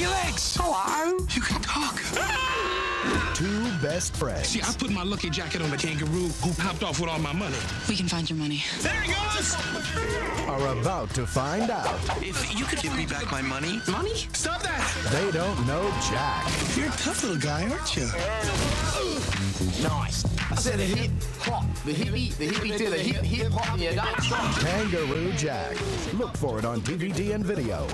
your legs. Hello. You can talk. Two best friends. See, I put my lucky jacket on the kangaroo who popped off with all my money. We can find your money. There he goes! Are about to find out If you could give me back my money, Money? Stop that! they don't know Jack. You're a tough little guy, aren't you? Nice. I said the hip hop, the hippie, the hippie to the hip hip hop. Yeah, that's. Kangaroo Jack. Look for it on DVD and video.